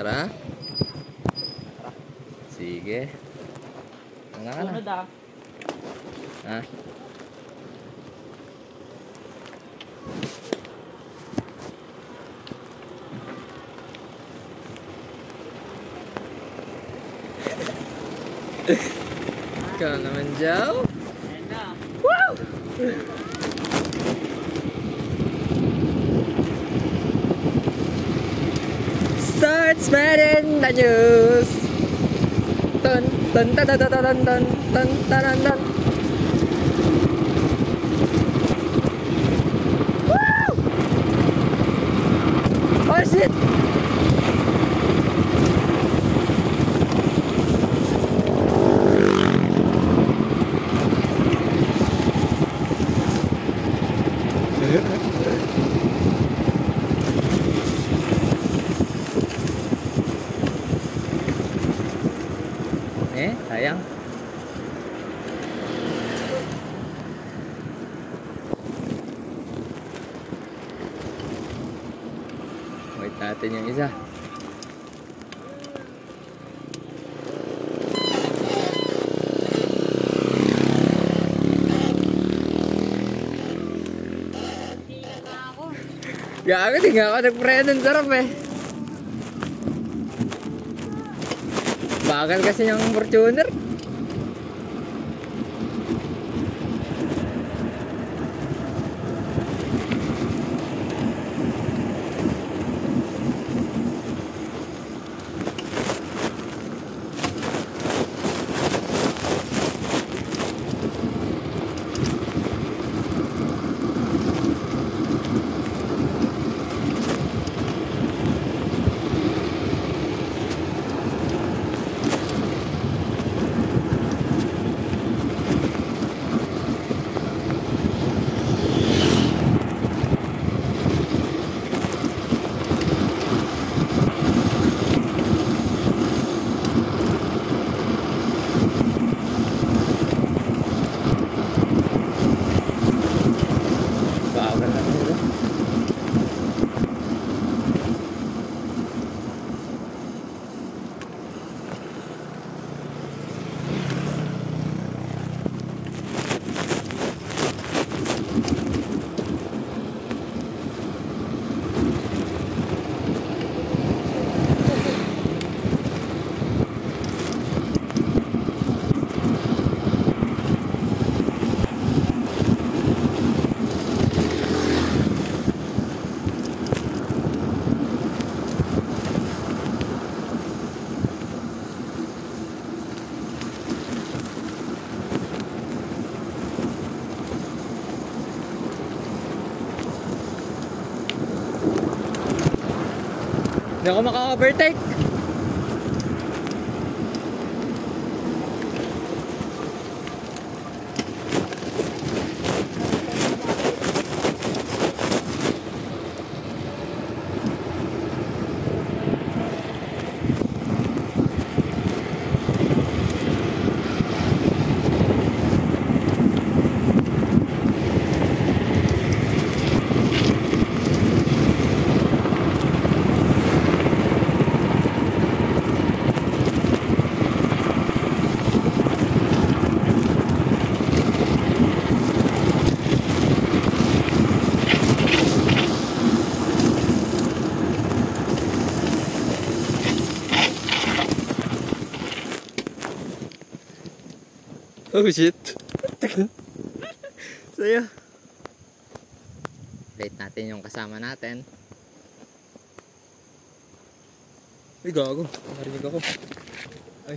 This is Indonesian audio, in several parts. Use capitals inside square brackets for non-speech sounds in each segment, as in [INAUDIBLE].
Tara. Sige. Nga na. Ha? Ikaw [LAUGHS] naman, Jow. Wow! Spreading the news. Dun dun dun dun dun dun dun dun dun dun sayang. Wait natin yung isa. Gago, di nga ako nag-pre dun. Sarap eh. Bagal kasi yung Fortuner. ako makaka-overtake. Oh shit. Saya. Rate natin yung kasama natin. Ay, gago. Narinig ako. Ay.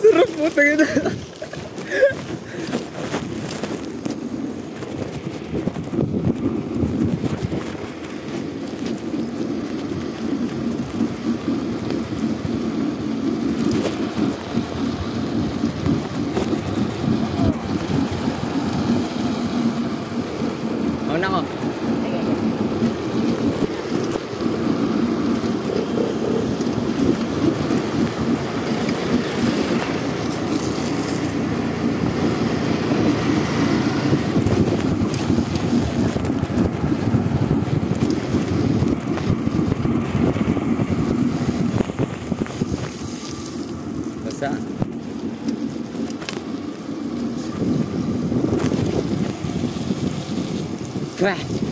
Sarap po, tayo na. Nó 那个喂。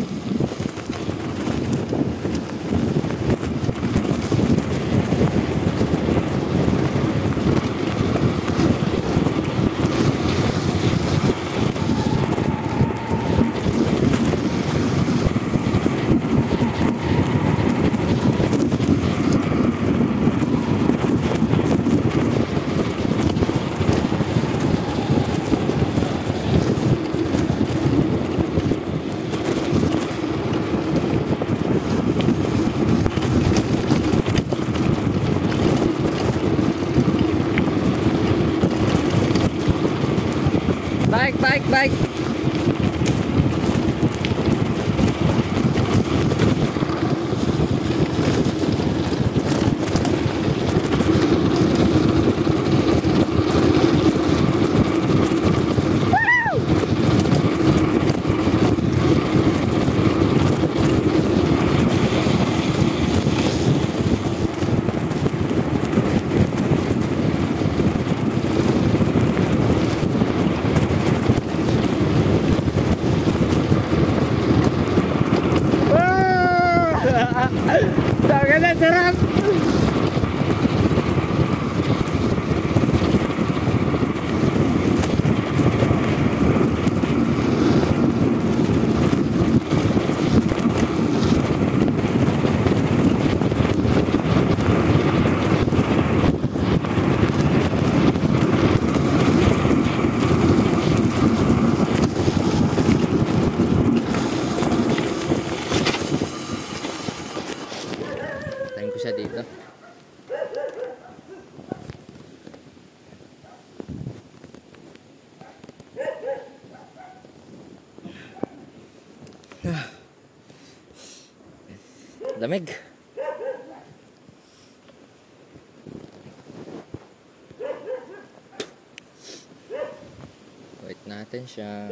Bike, bike. Lamig. Wait natin siya.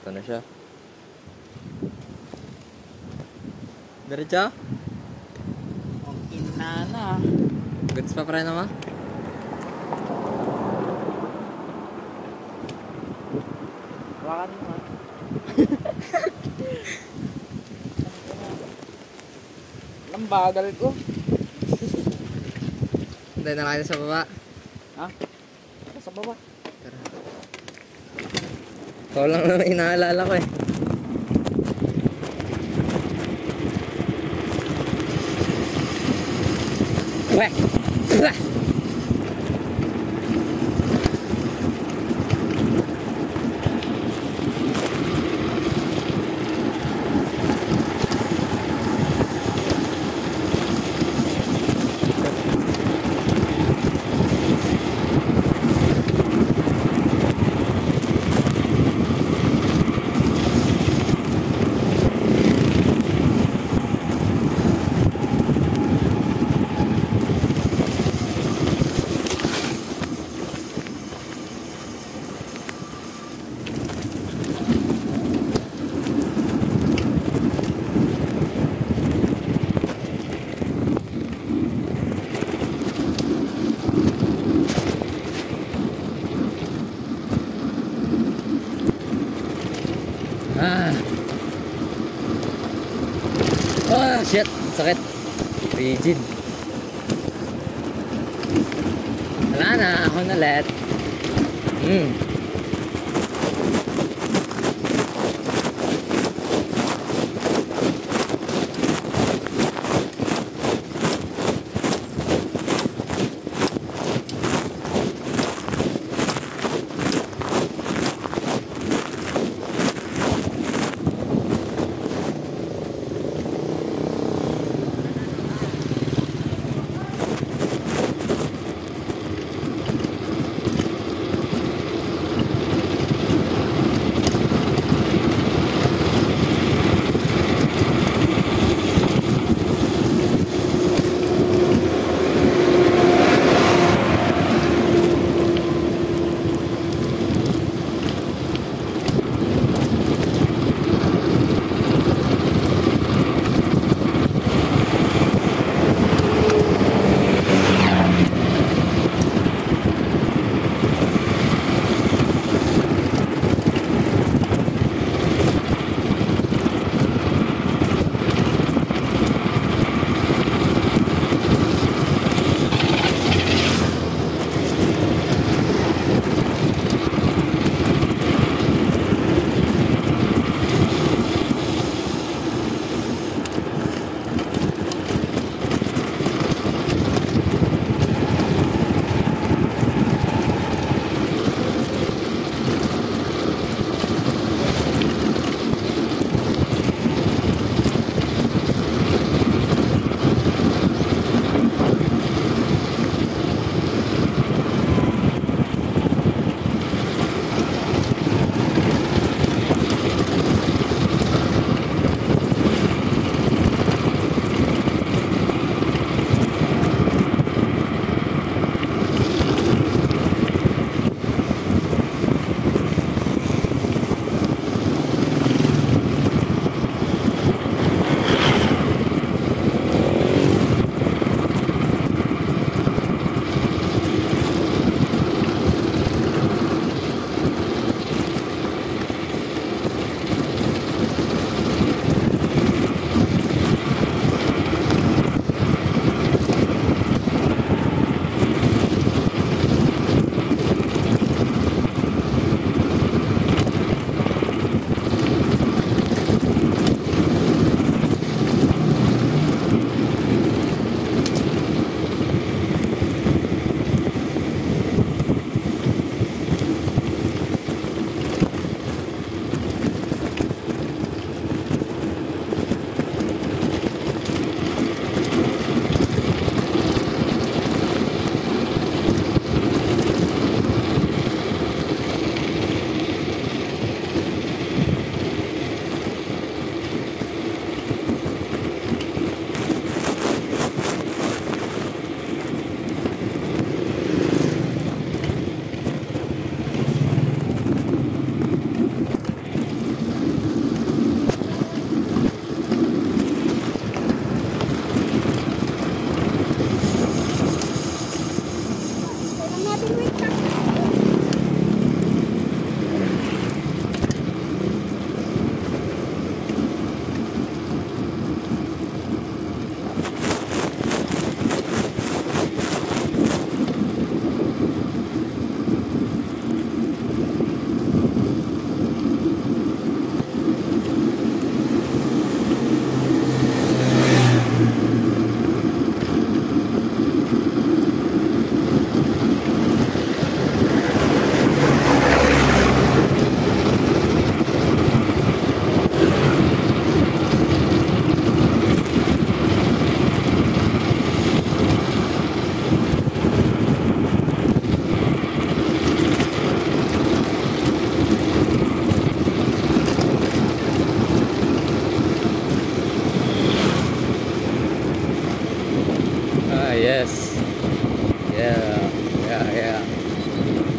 Ito na siya. Diretso? Okay na na. Goods pa pare naman? Wakan mo. Ang bagal ko. Hindi na kayo sa baba. Ha? Sa baba. Ikaw lang naman inaalala ko eh. Weh! Weh! Shit. Sakit. Rigid. Wala na. Ako na let. Hmm.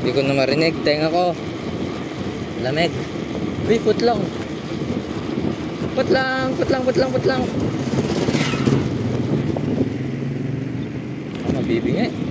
Hindi ko na marinig. Tenga ko. Lamig. 3 Uy, putlong. Putlang, putlang, putlang, putlang. Ah, oh, mabibingi. Eh.